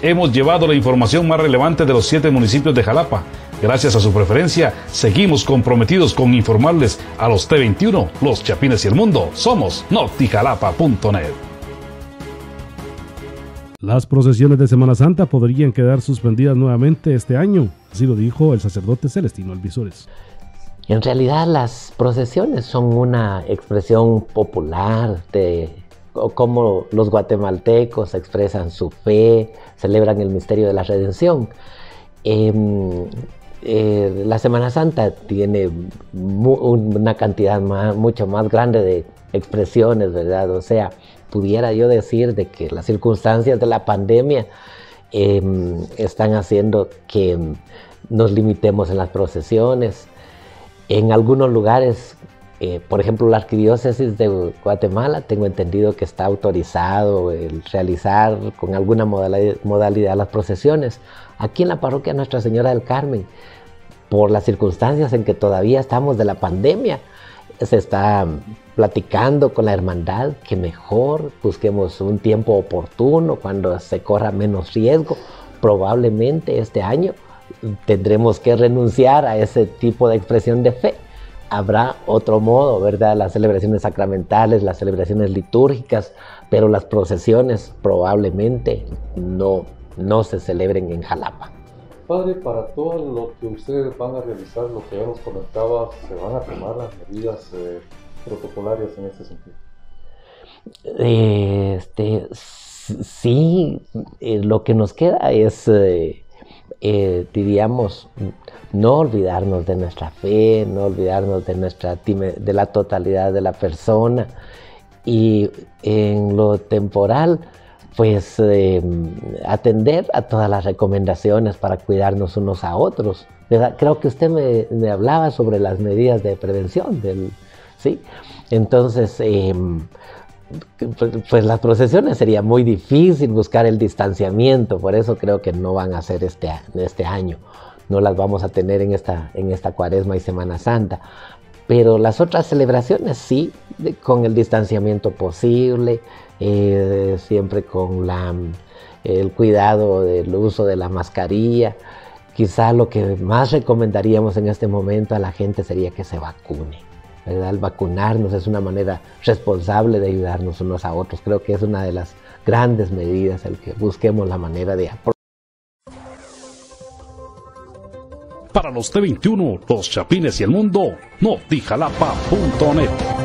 Hemos llevado la información más relevante de los siete municipios de Jalapa. Gracias a su preferencia, seguimos comprometidos con informarles a los T21, los Chapines y el mundo. Somos notijalapa.net. Las procesiones de Semana Santa podrían quedar suspendidas nuevamente este año, así lo dijo el sacerdote Celestino Alvisores. En realidad las procesiones son una expresión popular de cómo los guatemaltecos expresan su fe, celebran el misterio de la redención. Em, eh, la Semana Santa tiene una cantidad mucho más grande de expresiones, ¿verdad? O sea, pudiera yo decir de que las circunstancias de la pandemia em, están haciendo que nos limitemos en las procesiones. En algunos lugares eh, por ejemplo, la Arquidiócesis de Guatemala, tengo entendido que está autorizado el realizar con alguna modalidad, las procesiones. Aquí en la parroquia Nuestra Señora del Carmen, por las circunstancias en que todavía estamos de la pandemia, se está platicando con la hermandad que mejor busquemos un tiempo oportuno cuando se corra menos riesgo. Probablemente este año tendremos que renunciar a ese tipo de expresión de fe habrá otro modo, ¿verdad? Las celebraciones sacramentales, las celebraciones litúrgicas, pero las procesiones probablemente no, no se celebren en Jalapa. Padre, para todo lo que ustedes van a realizar, lo que ya nos comentaba, ¿se van a tomar las medidas eh, protocolarias en este sentido? Este, sí, eh, lo que nos queda es, eh, diríamos, no olvidarnos de nuestra fe, no olvidarnos de, nuestra, de la totalidad de la persona. Y en lo temporal, pues eh, atender a todas las recomendaciones para cuidarnos unos a otros. Creo que usted me, hablaba sobre las medidas de prevención, del, ¿sí? Entonces, em, pues, pues las procesiones sería muy difícil buscar el distanciamiento, por eso creo que no van a ser este, este año no las vamos a tener en esta, en esta cuaresma y Semana Santa. Pero las otras celebraciones sí, con el distanciamiento posible, eh, siempre con la, el cuidado del uso de la mascarilla. Quizá lo que más recomendaríamos en este momento a la gente sería que se vacune. ¿Verdad? Vacunarnos es una manera responsable de ayudarnos unos a otros. Creo que es una de las grandes medidas el que busquemos la manera de para los T21, los Chapines y el mundo, notijalapa.net.